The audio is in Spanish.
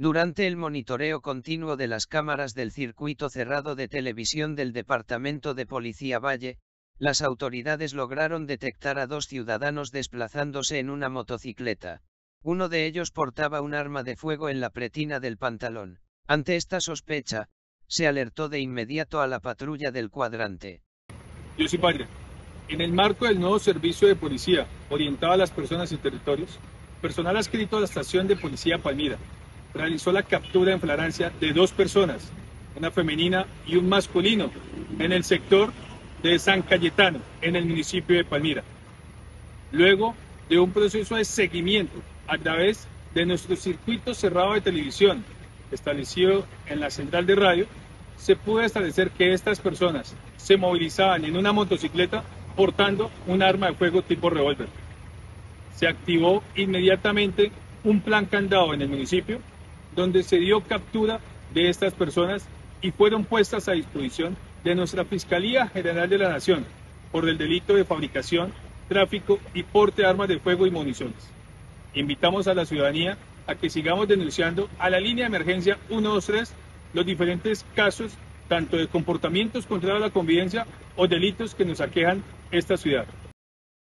Durante el monitoreo continuo de las cámaras del circuito cerrado de televisión del Departamento de Policía Valle, las autoridades lograron detectar a dos ciudadanos desplazándose en una motocicleta. Uno de ellos portaba un arma de fuego en la pretina del pantalón. Ante esta sospecha, se alertó de inmediato a la patrulla del cuadrante. Yo soy padre. En el marco del nuevo servicio de policía orientado a las personas y territorios, personal adscrito a la estación de policía Palmira realizó la captura en flagrancia de dos personas, una femenina y un masculino, en el sector de San Cayetano, en el municipio de Palmira. Luego de un proceso de seguimiento a través de nuestro circuito cerrado de televisión, establecido en la central de radio, se pudo establecer que estas personas se movilizaban en una motocicleta portando un arma de fuego tipo revólver. Se activó inmediatamente un plan candado en el municipio donde se dio captura de estas personas y fueron puestas a disposición de nuestra Fiscalía General de la Nación por el delito de fabricación, tráfico y porte de armas de fuego y municiones. Invitamos a la ciudadanía a que sigamos denunciando a la línea de emergencia 123 los diferentes casos tanto de comportamientos contra la convivencia o delitos que nos aquejan esta ciudad.